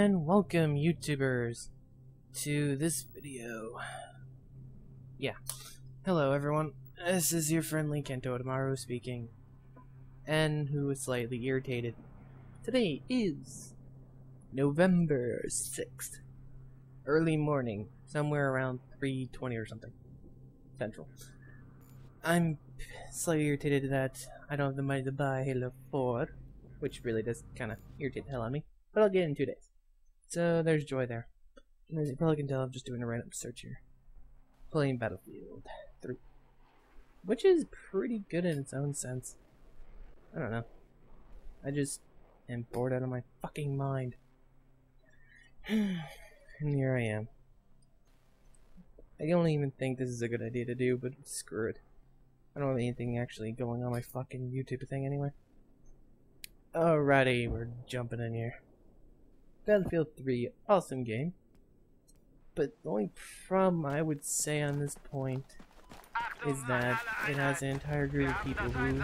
And welcome, YouTubers, to this video. Yeah. Hello, everyone. This is your friendly Kento Tomorrow speaking. And who is slightly irritated. Today is November 6th. Early morning. Somewhere around 3.20 or something. Central. I'm slightly irritated that I don't have the money to buy Halo 4. Which really does kind of irritate the hell out of me. But I'll get in two days. So there's joy there. And as you probably can tell, I'm just doing a random search here. Playing Battlefield 3. Which is pretty good in its own sense. I don't know. I just am bored out of my fucking mind. and here I am. I don't even think this is a good idea to do, but screw it. I don't have anything actually going on my fucking YouTube thing anyway. Alrighty, we're jumping in here. Battlefield 3, awesome game. But the only problem I would say on this point is that it has an entire group of people who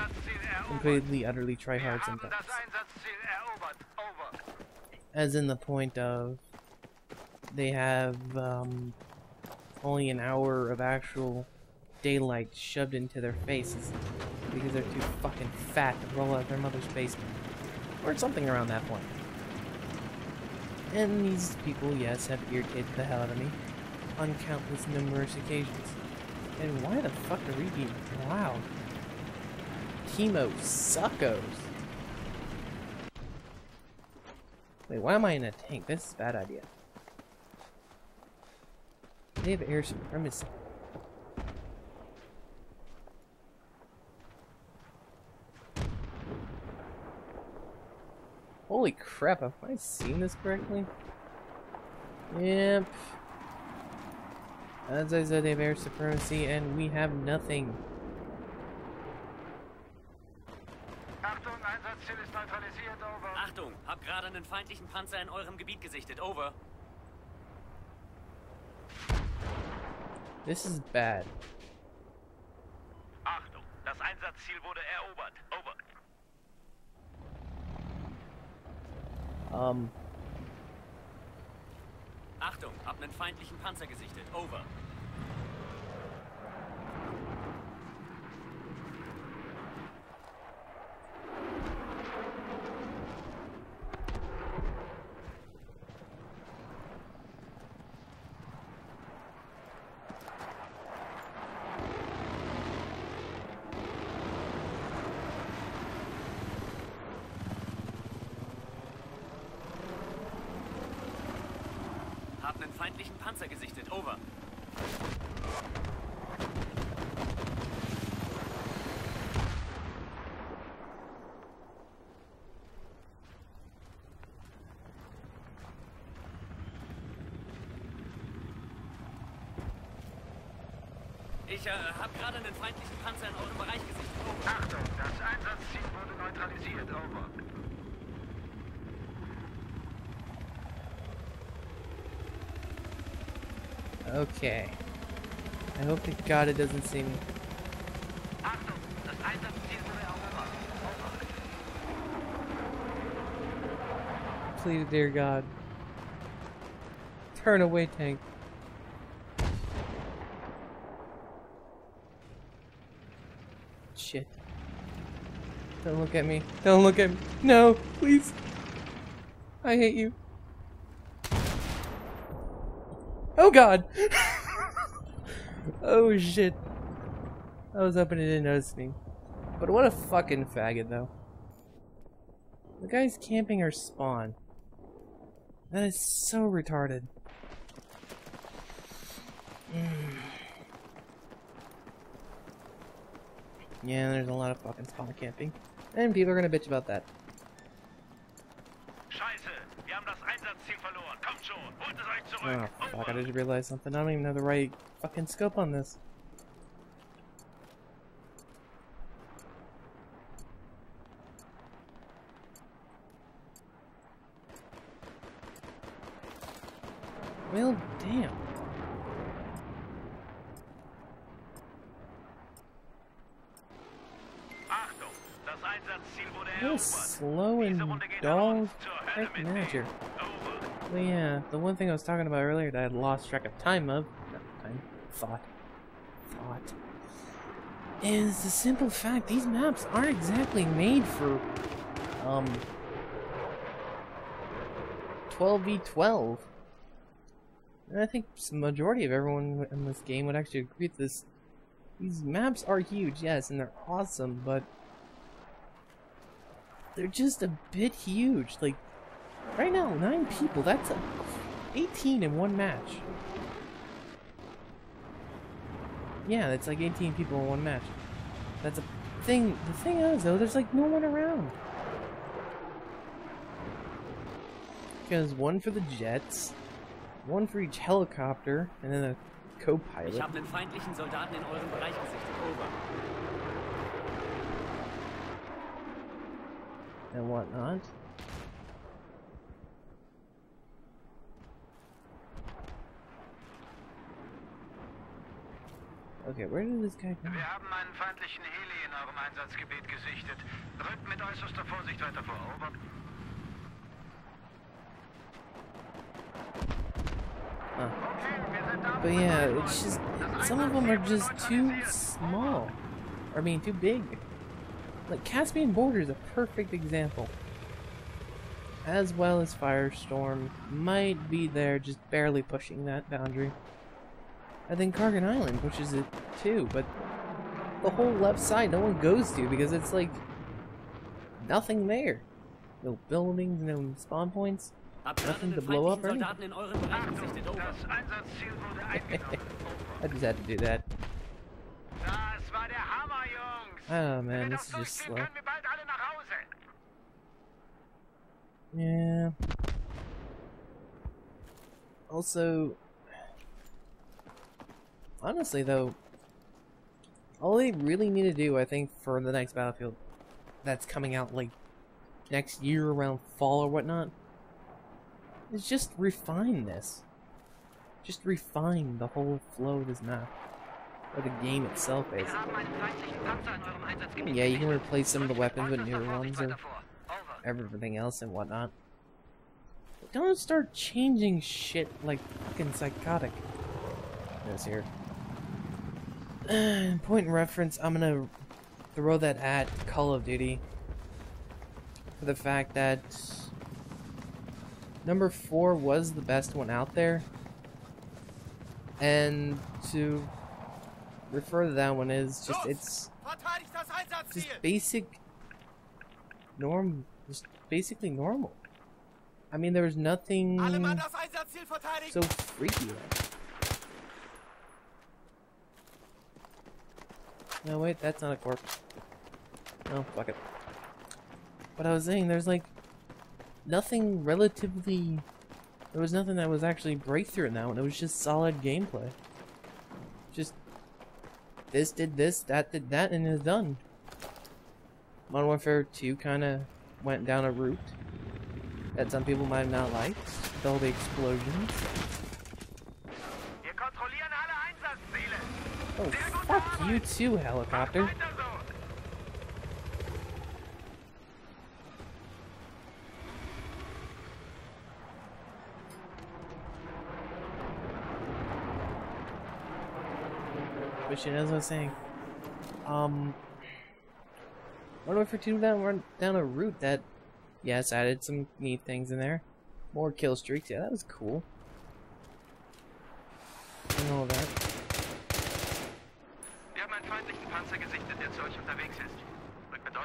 completely, utterly try hard sometimes. As in the point of they have um, only an hour of actual daylight shoved into their faces because they're too fucking fat to roll out their mother's basement. Or something around that point. And these people, yes, have irritated the hell out of me on countless numerous occasions. And why the fuck are we being loud? Chemo suckos. Wait, why am I in a tank? This is a bad idea. They have air supremacy. Holy crap, have I seen this correctly? Yep. As I said, they have air supremacy, and we have nothing. Achtung, Einsatzziel ist neutralisiert, over. Achtung, hab gerade einen feindlichen Panzer in eurem Gebiet gesichtet. Over. This is bad. Um, Achtung, hab einen feindlichen Panzer gesichtet. Over. Hab einen feindlichen Panzer gesichtet. Over. Ich äh, hab gerade einen feindlichen Panzer in eurem Bereich gesichtet. Over. Achtung, das Einsatzziel wurde neutralisiert, over. Okay. I hope to God it doesn't see me. Please, dear God. Turn away, tank. Shit. Don't look at me. Don't look at me. No, please. I hate you. Oh god! oh shit. I was hoping it didn't notice me. But what a fucking faggot, though. The guy's camping our spawn. That is so retarded. yeah, there's a lot of fucking spawn camping. And people are gonna bitch about that. Scheiße, wir haben das Einsatzziel verloren. Kommt schon, holt es euch Oh, fuck, I just realized something. I don't even have the right fucking scope on this. Well, damn. Achtung, das Einsatzziel wurde erobert. slow and dull uns. Zur Hölle heck mit manager. Over. But yeah, the one thing I was talking about earlier that I had lost track of time of, not time, thought, thought, is the simple fact these maps aren't exactly made for, um, 12v12. And I think the majority of everyone in this game would actually agree with this. These maps are huge, yes, and they're awesome, but they're just a bit huge. Like, right now, nine people, that's a 18 in one match. Yeah, it's like 18 people in one match. That's a thing. The thing is, though, there's like no one around. Because one for the jets, one for each helicopter, and then a co-pilot. habe einen feindlichen Soldaten in eurem Bereich gesichtet. Over. and whatnot. Okay, where did this guy go? Wir haben einen feindlichen Heli in eurem Einsatzgebiet gesichtet. Rückt mit äußerster Vorsicht weiter vor. Over. Oh. Ah. Okay, wir sind da. But yeah, it's just some of them are just too small. I mean, too big. Like Caspian Border is a perfect example. As well as Firestorm might be there, just barely pushing that boundary. And then Kargan Island pushes it too, but the whole left side no one goes to because it's like nothing there. No buildings, no spawn points. Nothing to blow up or Soldaten in eurem Bereich Achtung, gesichtet. Over. das Einsatzziel wurde eingenommen. I just had to do that. Das war der Hammer, Jungs. Oh man, this is just slow. können wir bald alle nach Hause. Yeah. Also, honestly though, all they really need to do, I think, for the next Battlefield that's coming out like next year around fall or whatnot, is just refine this. Just refine the whole flow of this map. Or the game itself, basically. Yeah, you can replace some of the weapons with newer ones. Over. everything else and whatnot. But don't start changing shit like fucking psychotic. This here. Uh, point in reference, I'm gonna throw that at Call of Duty for the fact that number four was the best one out there, and to refer to that one is just it's just basic norm just basically normal i mean there was nothing Alle Mann das Einsatzziel verteidigen! so freaky about it. No wait that's not a corpse no fuck it. But i was saying there's like nothing relatively there was nothing that was actually breakthrough in that one. It was just solid gameplay. Just this did this that did that and it's done. Modern Warfare 2 kind of went down a route that some people might not like, with all the explosions. Oh, fuck you too, helicopter. But shit, as I was saying, um, what do Modern Warfare 2 down, went down a route that, yes, added some neat things in there. More kill streaks, yeah, that was cool. And all that.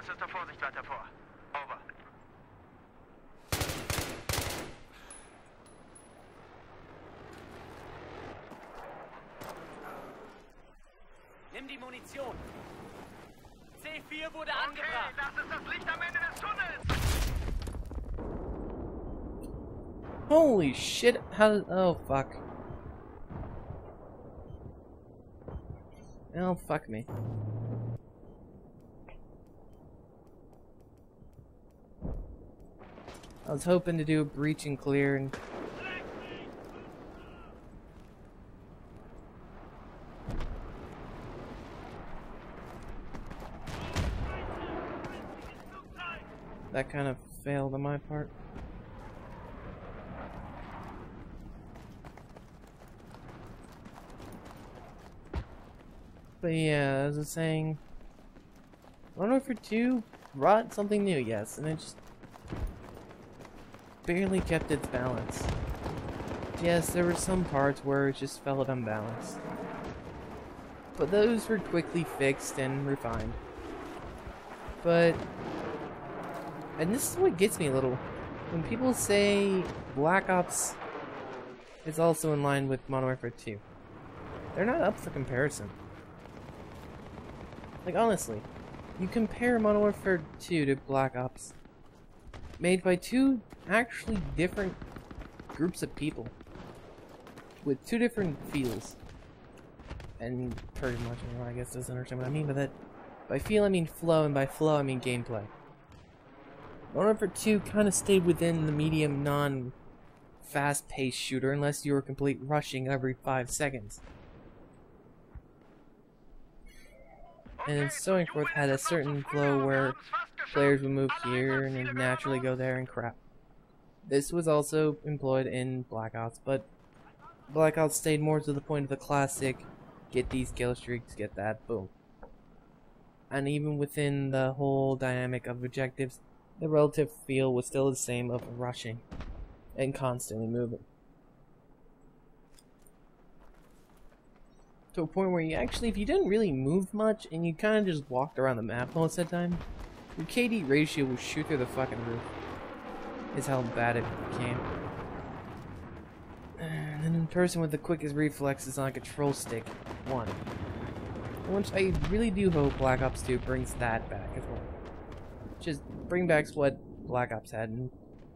Äußerster Vorsicht weiter vor. Over. Nimm die Munition! C4 wurde Okay, angebracht! das ist das Licht am Ende des Tunnels. Holy shit, how oh fuck. Oh, fuck me. I was hoping to do a breach and clear and That kind of failed on my part. But yeah, as I was saying, I wonder if you're too brought something new, yes, and it just barely kept its balance. Yes, there were some parts where it just felt unbalanced. But those were quickly fixed and refined. But, and this is what gets me a little. When people say Black Ops is also in line with Modern Warfare 2, they're not up for comparison. Like, honestly, you compare Modern Warfare 2 to Black Ops, made by two actually different groups of people, with two different feels. And pretty much I guess, doesn't understand what I mean by that. By feel, I mean flow, and by flow, I mean gameplay. Modern Warfare 2 kind of stayed within the medium, non fast-paced shooter unless you were complete rushing every 5 seconds. and so on forth had a certain flow where players would move here and naturally go there and crap. This was also employed in Black Ops, but Black Ops stayed more to the point of the classic get these kill streaks, get that, boom. And even within the whole dynamic of objectives, the relative feel was still the same of rushing and constantly moving. to a point where you actually, if you didn't really move much and you kind of just walked around the map most of the time, your KD ratio will shoot through the fucking roof. Is how bad it became. And then in person with the quickest reflexes on a control stick, one. Which I really do hope Black Ops 2 brings that back as well. Just bring back what Black Ops had and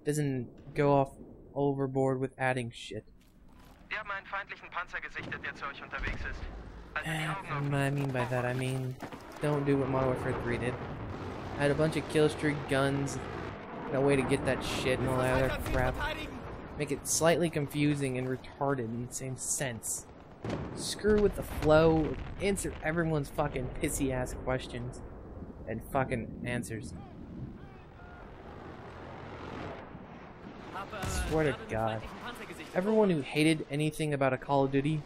doesn't go off overboard with adding shit. Wir haben einen feindlichen Panzer gesichtet, der zu euch unterwegs ist. Also die eh, Augen What. I mean by that, I mean, don't do what Modern Warfare 3 did. I had a bunch of kill streak guns, no way to get that shit and all that other crap. Make it slightly confusing and retarded in the same sense. Screw with the flow, answer everyone's fucking pissy ass questions, and fucking answers. Swear to God. Everyone who hated anything about a Call of Duty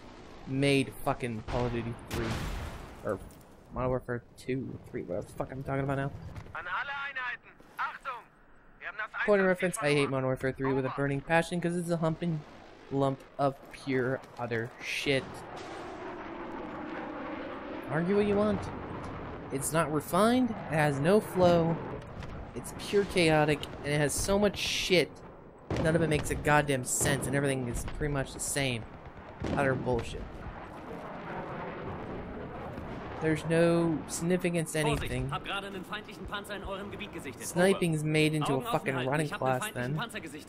made fucking Call of Duty 3. Or Modern Warfare 2 or 3, whatever the fuck I'm talking about now. An alle Einheiten. Achtung! Wir haben das Point of reference, I hate. Modern Warfare 3 with a burning passion because it's a humping lump of pure utter shit. Argue what you want. It's not refined, it has no flow, it's pure chaotic, and it has so much shit, none of it makes a goddamn sense, and everything is pretty much the same. Utter bullshit. There's no significance to anything. hab gerade einen feindlichen Panzer in eurem Gebiet gesichtet. Sniping is made into a fucking running Ich hab einen class then.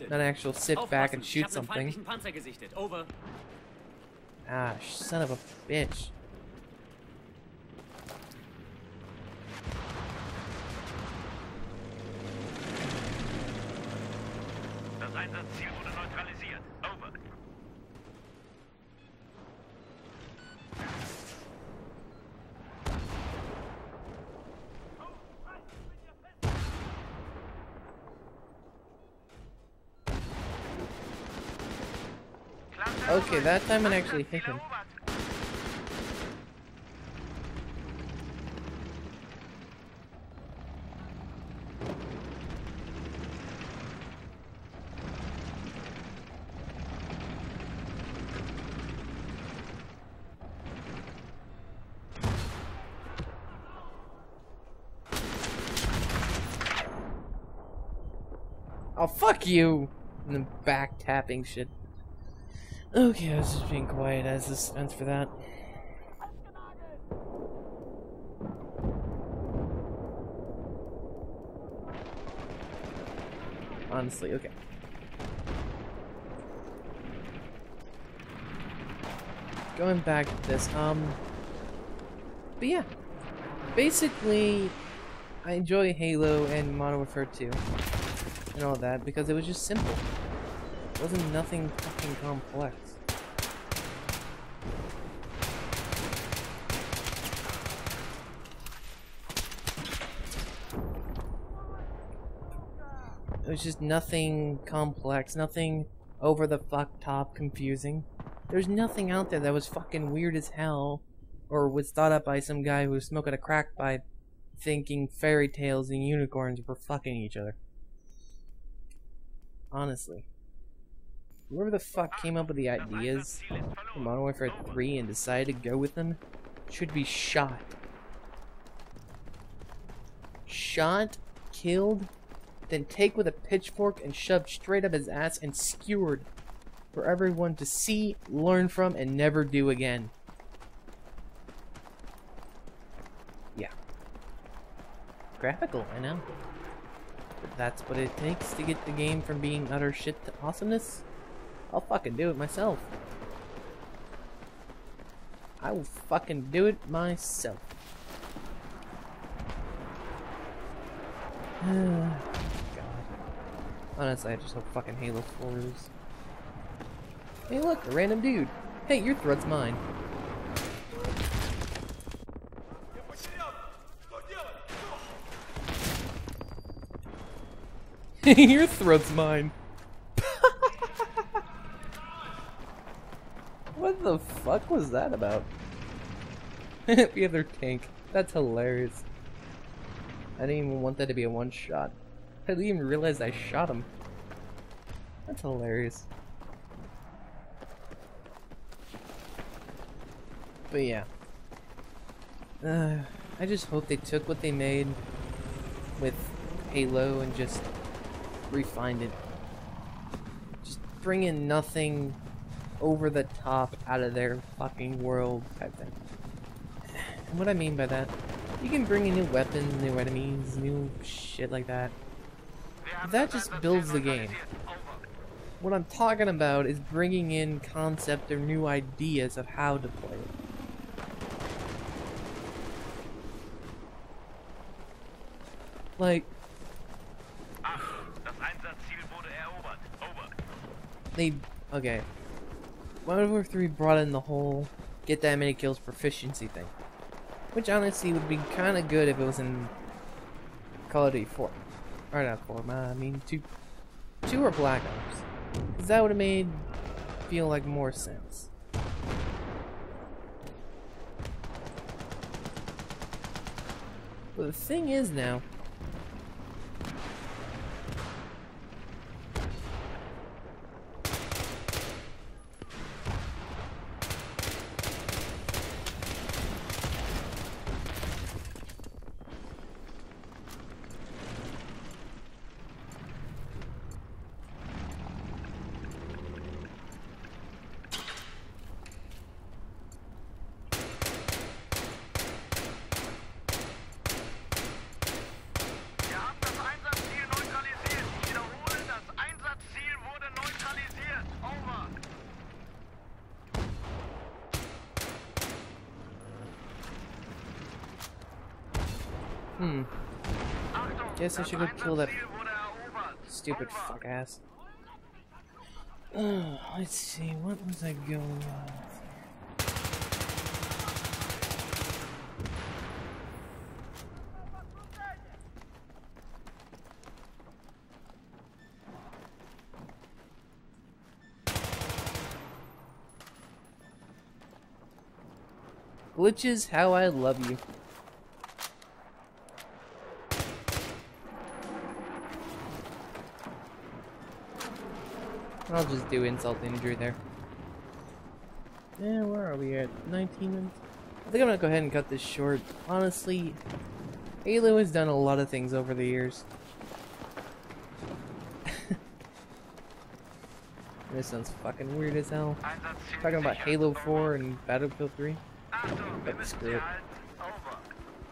Not actual sit back and shoot something. feindlichen Panzer gesichtet. Over. Ah, son of a bitch. Das Einsatzziel Okay, that time it actually hit him. Oh, fuck you! And then back tapping shit. Okay, I was just being quiet as the suspense for that. Honestly, okay. Going back to this, um... But yeah. Basically, I enjoy Halo and Modern Warfare 2 and all that because it was just simple. Wasn't nothing fucking complex. It was just nothing complex, nothing over the fuck top confusing. There's nothing out there that was fucking weird as hell or was thought up by some guy who was smoking a crack pipe thinking fairy tales and unicorns were fucking each other. Honestly. Whoever the fuck came up with the ideas for Modern Warfare 3 and decided to go with them should be shot. Shot, killed, then take with a pitchfork and shoved straight up his ass and skewered for everyone to see, learn from, and never do again. Yeah. Graphical, I know. But that's what it takes to get the game from being utter shit to awesomeness. I'll fucking do it myself. I will fucking do it myself. God. Honestly, I just hope fucking Halo 4 is. Hey look, a random dude. Hey, your throat's mine. your throat's mine. What the fuck was that about? the other tank. That's hilarious. I didn't even want that to be a one shot. I didn't even realize I shot him. That's hilarious. But yeah. Uh, I just hope they took what they made with Halo and just refined it. Just bring in nothing over the top out of their fucking world type thing. And what I mean by that, you can bring in new weapons, new enemies, new shit like that. That just builds the game. What I'm talking about is bringing in concept or new ideas of how to play it. Like, they okay. Modern Warfare 3 brought in the whole get that many kills proficiency thing. Which honestly would be kind of good if it was in Call of Duty 4. Or not 4, I mean 2. 2 or Black Ops. Because that would have made feel like more sense. But the thing is now, Wir haben das Einsatzziel neutralisiert. Ich wiederhole, das Einsatzziel wurde neutralisiert. Over. Hmm, Guess I should go kill that stupid fuck ass. Uh, let's see, what was I going on? Glitches, how I love you. I'll just do insult injury there. Yeah, where are we at? 19 minutes? I think I'm gonna go ahead and cut this short. Honestly, Halo has done a lot of things over the years. this sounds fucking weird as hell. Talking about. Halo 4 and Battlefield 3. But screw it.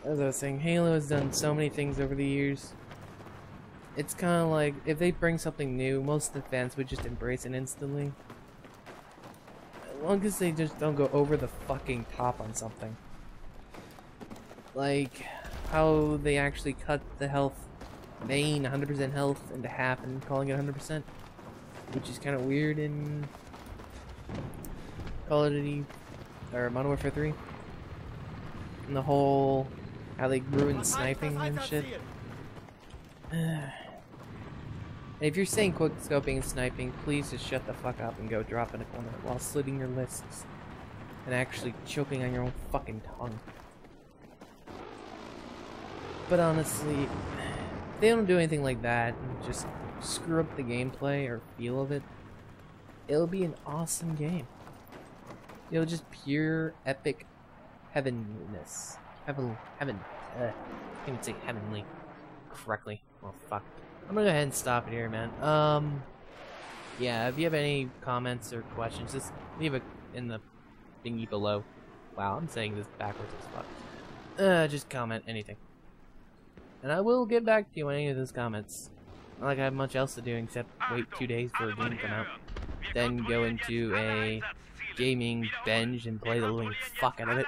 As I was saying, Halo has done so many things over the years. It's kind of like if they bring something new, most of the fans would just embrace it instantly. As long as they just don't go over the fucking top on something. Like how they actually cut the health main 100% health into half and calling it 100%, which is kind of weird in Call of Duty or Modern Warfare 3. And the whole how they ruin sniping and shit. if you're saying quick scoping and sniping, please just shut the fuck up and go drop in a corner while slitting your lists. and actually choking on your own fucking tongue. But honestly, if they don't do anything like that and just screw up the gameplay or feel of it, it'll be an awesome game. It'll just pure epic heavenliness. Heaven, heaven, uh, I can't even say heavenly correctly. Oh fuck. I'm gonna go ahead and stop it here, man. Um, yeah, if you have any comments or questions, just leave it in the thingy below. Wow, I'm saying this backwards as fuck. Uh, just comment anything. And I will get back to you on any of those comments. Not like I have much else to do except wait two days for a game to come out. Then go into a gaming binge and play the living fuck out of it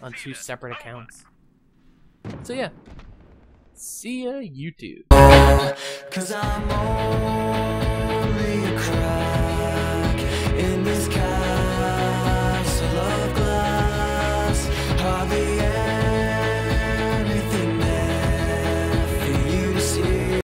on two separate accounts. So yeah. See ya, YouTube.